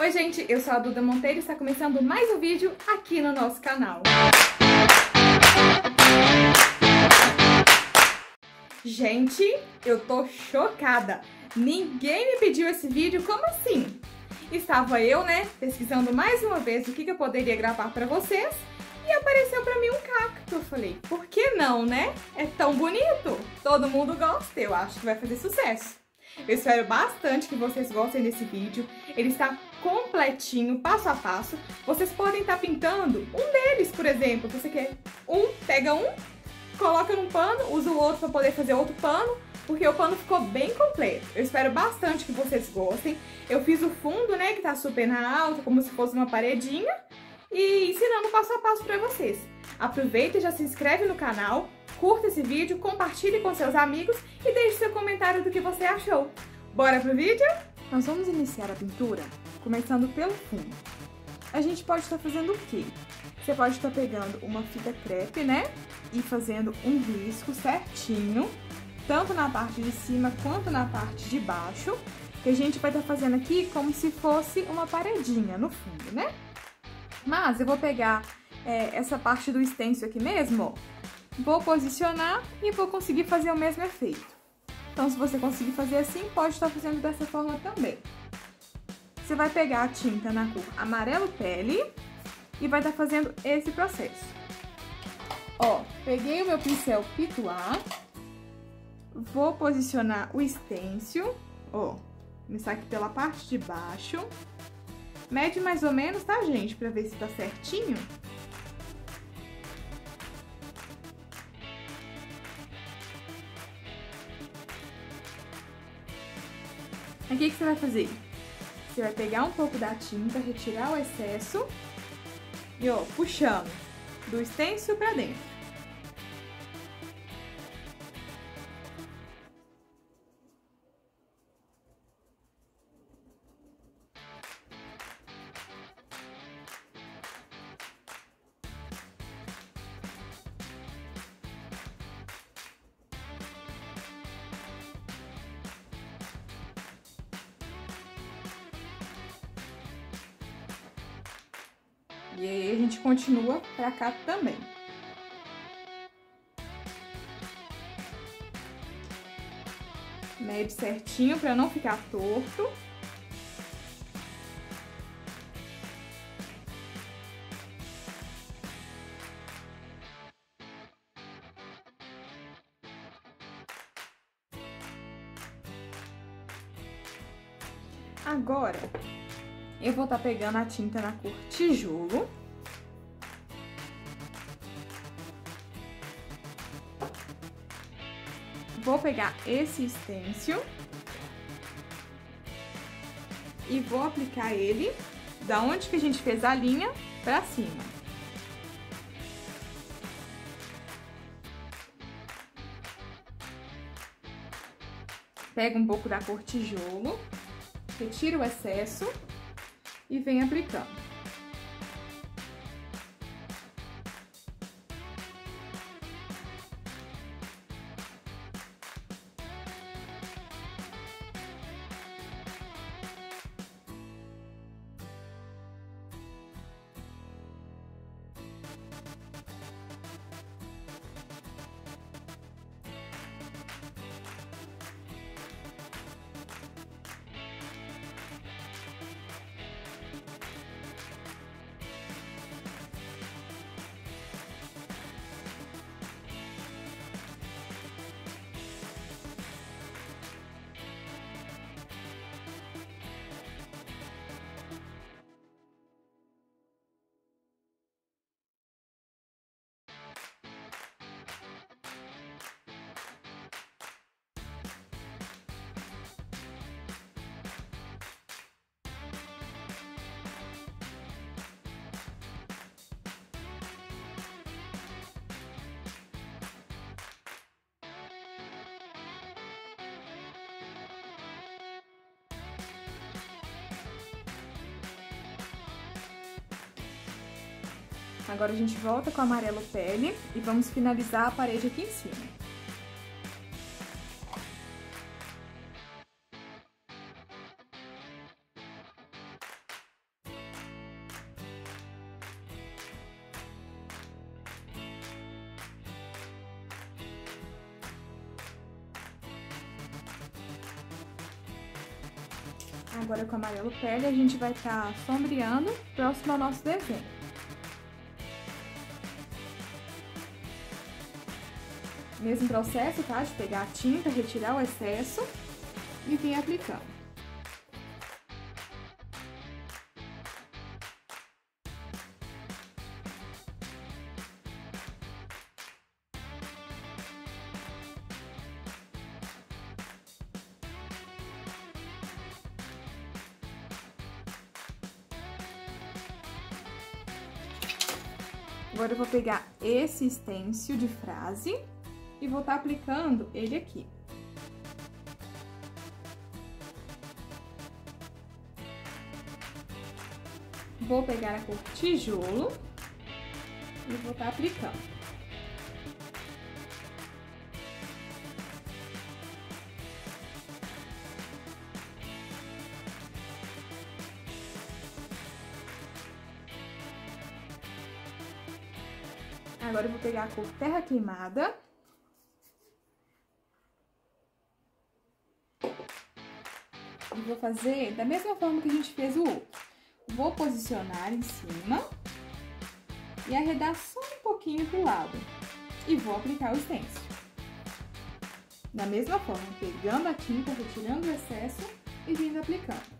Oi gente, eu sou a Duda Monteiro e está começando mais um vídeo aqui no nosso canal. Gente, eu tô chocada! Ninguém me pediu esse vídeo, como assim? Estava eu, né, pesquisando mais uma vez o que, que eu poderia gravar pra vocês e apareceu pra mim um cacto. Eu falei, por que não, né? É tão bonito! Todo mundo gosta, eu acho que vai fazer sucesso. Eu espero bastante que vocês gostem desse vídeo. Ele está completinho, passo a passo. Vocês podem estar pintando um deles, por exemplo. Você quer um, pega um, coloca num pano, usa o outro para poder fazer outro pano, porque o pano ficou bem completo. Eu espero bastante que vocês gostem. Eu fiz o fundo, né, que tá super na alta, como se fosse uma paredinha, e ensinando passo a passo para vocês. Aproveita e já se inscreve no canal, curta esse vídeo, compartilhe com seus amigos e deixe seu comentário do que você achou. Bora pro vídeo? Nós vamos iniciar a pintura começando pelo fundo. A gente pode estar fazendo o quê? Você pode estar pegando uma fita crepe, né? E fazendo um risco certinho, tanto na parte de cima quanto na parte de baixo, que a gente vai estar fazendo aqui como se fosse uma paredinha no fundo, né? Mas eu vou pegar é, essa parte do stencil aqui mesmo, vou posicionar e vou conseguir fazer o mesmo efeito. Então, se você conseguir fazer assim, pode estar fazendo dessa forma também. Você vai pegar a tinta na cor amarelo pele e vai estar fazendo esse processo. Ó, peguei o meu pincel pituar, vou posicionar o stencil, ó, começar aqui pela parte de baixo. Mede mais ou menos, tá, gente? Pra ver se tá certinho. Aqui o que você vai fazer? Você vai pegar um pouco da tinta, retirar o excesso e, ó, puxando do stencil pra dentro. E aí a gente continua pra cá também. Mede certinho pra não ficar torto. Estar tá pegando a tinta na cor tijolo. Vou pegar esse stencil. E vou aplicar ele da onde que a gente fez a linha pra cima. Pega um pouco da cor tijolo, retira o excesso e vem aplicando. Agora a gente volta com o amarelo pele e vamos finalizar a parede aqui em cima. Agora com o amarelo pele a gente vai estar tá sombreando próximo ao nosso desenho. Mesmo processo, tá? De pegar a tinta, retirar o excesso e vir aplicando. Agora eu vou pegar esse stencil de frase e vou estar tá aplicando ele aqui. Vou pegar a cor tijolo e vou estar tá aplicando. Agora eu vou pegar a cor terra queimada. Vou fazer da mesma forma que a gente fez o outro. Vou posicionar em cima e arredar só um pouquinho pro lado. E vou aplicar o stencil. Da mesma forma, pegando a tinta, retirando o excesso e vindo aplicando.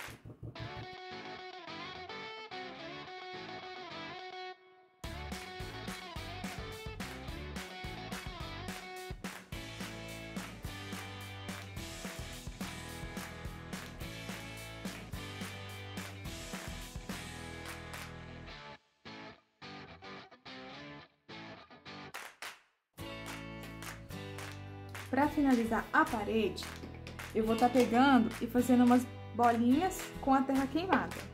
Para finalizar a parede, eu vou estar tá pegando e fazendo umas bolinhas com a terra queimada.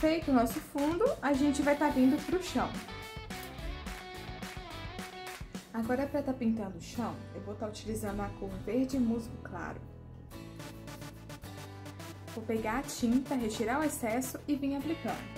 Feito o nosso fundo, a gente vai estar tá vindo pro chão. Agora, para estar tá pintando o chão, eu vou estar tá utilizando a cor verde musgo claro. Vou pegar a tinta, retirar o excesso e vir aplicando.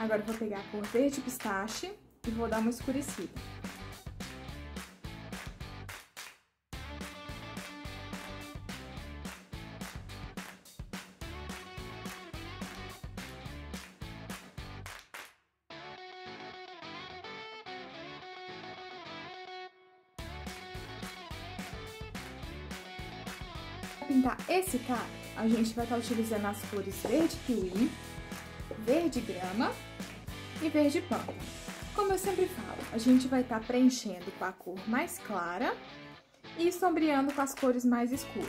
Agora, eu vou pegar a cor verde pistache e vou dar uma escurecida. Para pintar esse cara, a gente vai estar utilizando as cores verde kiwi, verde grama e verde pântano. Como eu sempre falo, a gente vai estar tá preenchendo com a cor mais clara e sombreando com as cores mais escuras.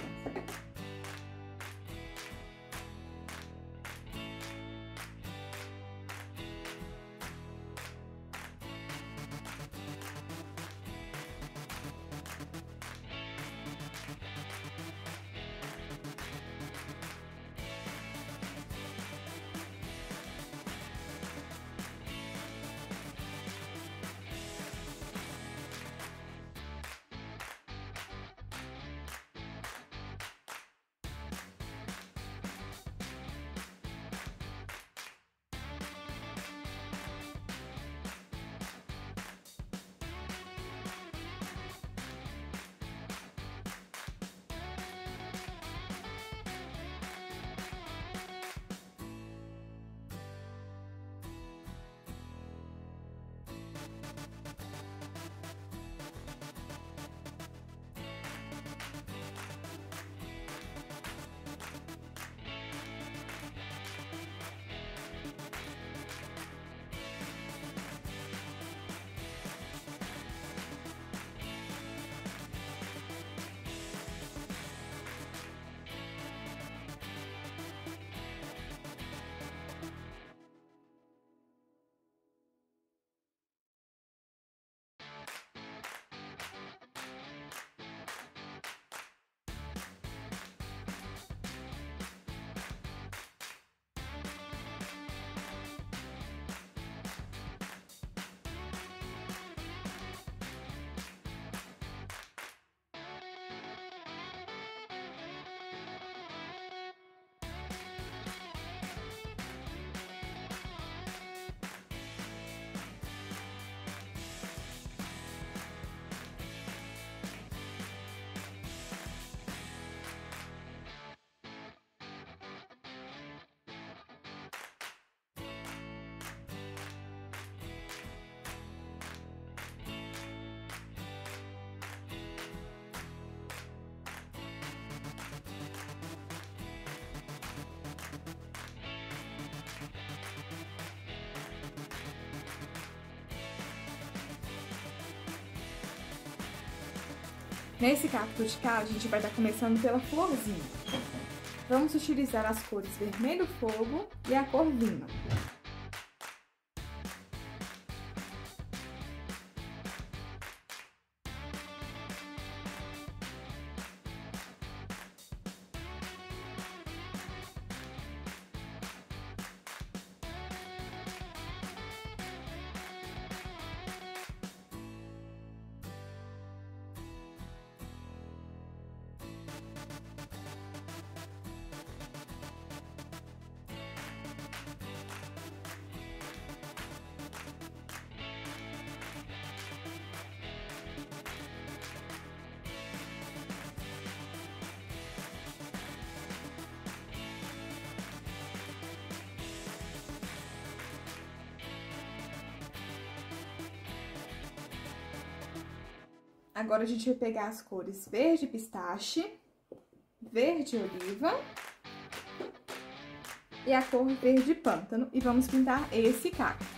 Nesse cacto de cá, a gente vai estar começando pela florzinha. Vamos utilizar as cores vermelho fogo e a cor vinho. Agora, a gente vai pegar as cores verde pistache, verde oliva e a cor verde pântano e vamos pintar esse cacto.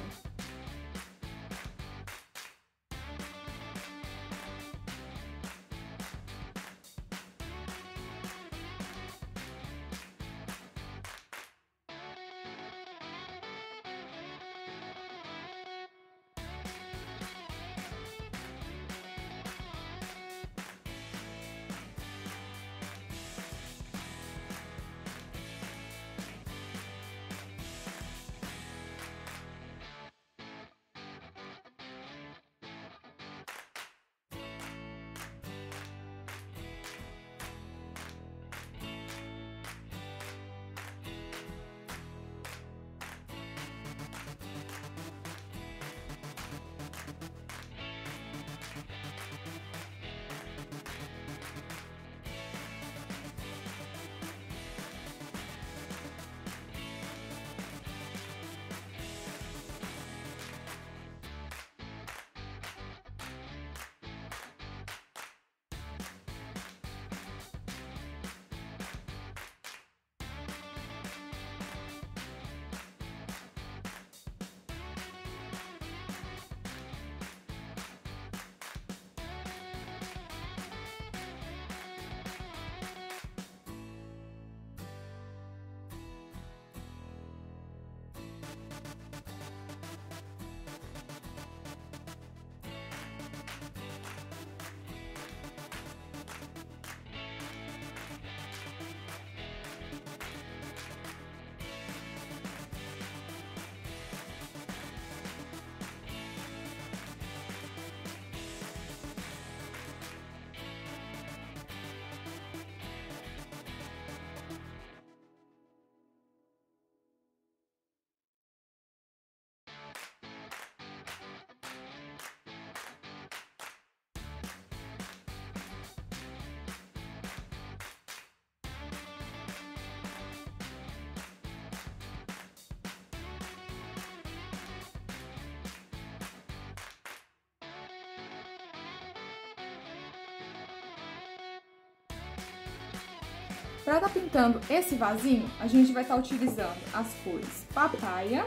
Para estar tá pintando esse vasinho, a gente vai estar tá utilizando as cores papaya,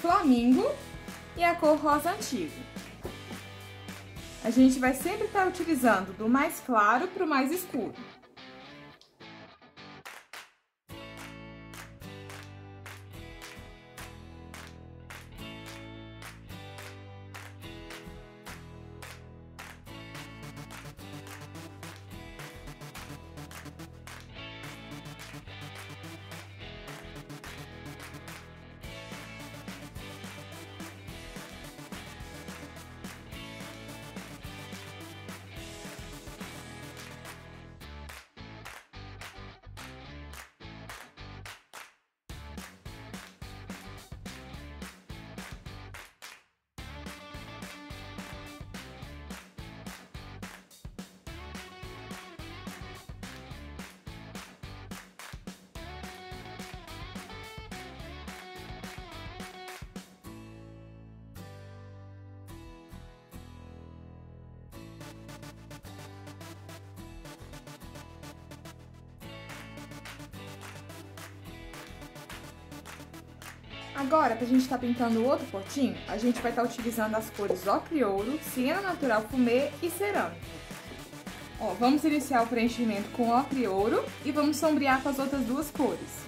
flamingo e a cor rosa antigo. A gente vai sempre estar tá utilizando do mais claro para o mais escuro. Agora, pra gente estar tá pintando o outro potinho, a gente vai estar tá utilizando as cores ocre ouro, siena natural fumê e cerâmica. Ó, vamos iniciar o preenchimento com ocre ouro e vamos sombrear com as outras duas cores.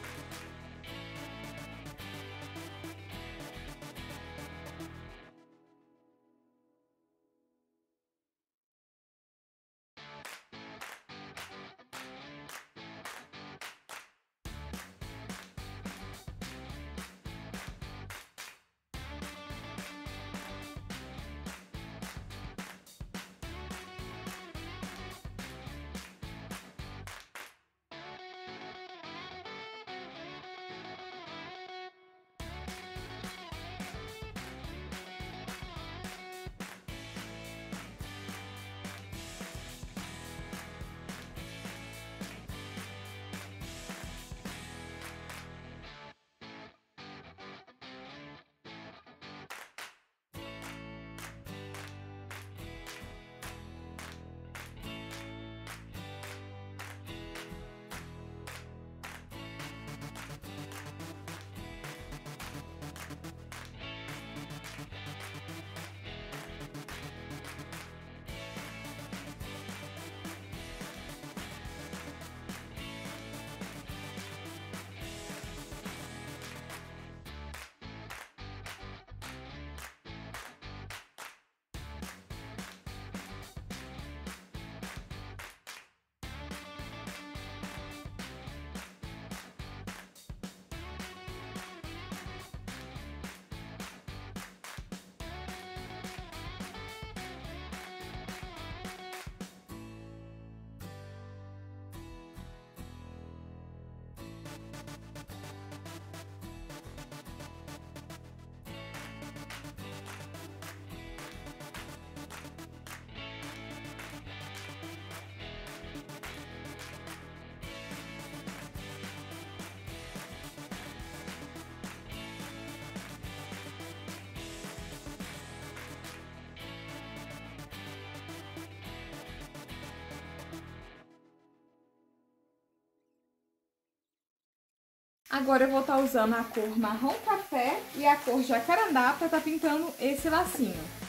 Agora eu vou estar tá usando a cor marrom café e a cor jacarandá para estar tá pintando esse lacinho.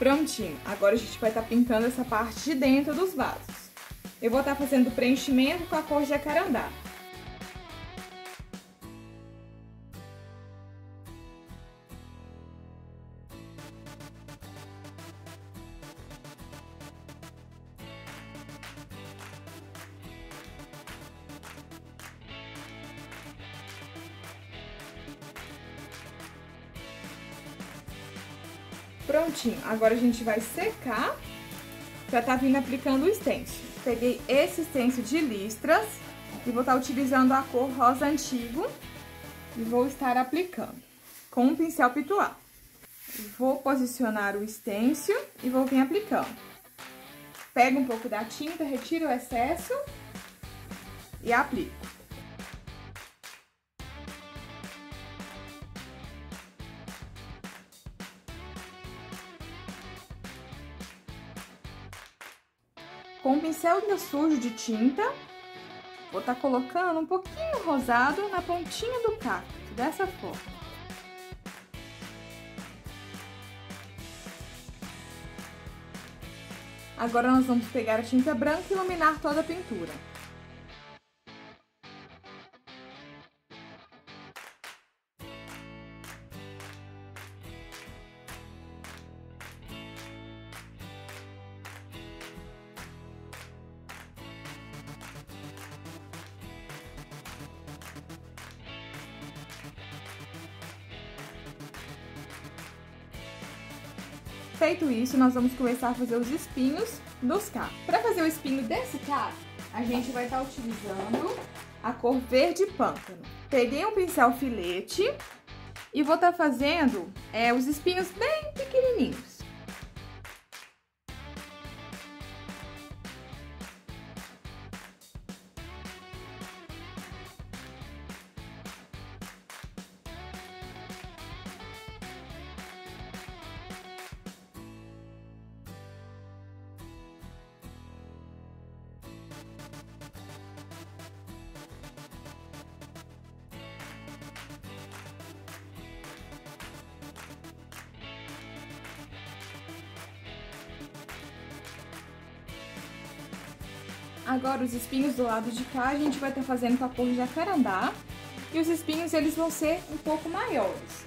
Prontinho, agora a gente vai estar tá pintando essa parte de dentro dos vasos. Eu vou estar tá fazendo preenchimento com a cor de jacarandá. Agora a gente vai secar pra tá vindo aplicando o stencil. Peguei esse stencil de listras e vou estar tá utilizando a cor rosa antigo e vou estar aplicando com um pincel pituar. Vou posicionar o stencil e vou vir aplicando. Pego um pouco da tinta, retiro o excesso e aplico. Com o pincel ainda sujo de tinta, vou estar tá colocando um pouquinho rosado na pontinha do cacto, dessa forma. Agora nós vamos pegar a tinta branca e iluminar toda a pintura. Isso, nós vamos começar a fazer os espinhos dos carros. Para fazer o espinho desse carro, a gente vai estar tá utilizando a cor verde pântano. Peguei um pincel filete e vou estar tá fazendo é, os espinhos bem pequenininhos. Agora, os espinhos do lado de cá, a gente vai estar tá fazendo a cor jacarandá. E os espinhos, eles vão ser um pouco maiores.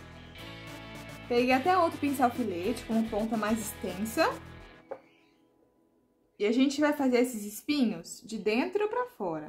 Peguei até outro pincel filete com ponta mais extensa. E a gente vai fazer esses espinhos de dentro para fora.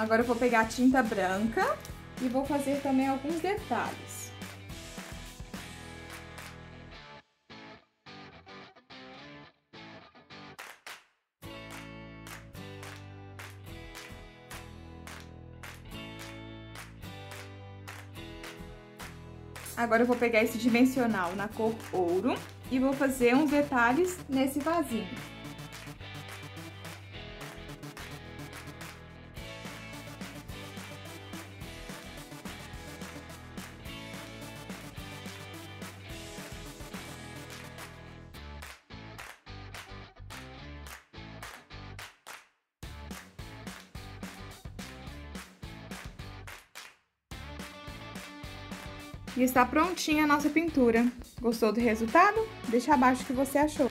Agora eu vou pegar a tinta branca e vou fazer também alguns detalhes. Agora eu vou pegar esse dimensional na cor ouro e vou fazer uns detalhes nesse vasinho. E está prontinha a nossa pintura. Gostou do resultado? Deixa abaixo o que você achou.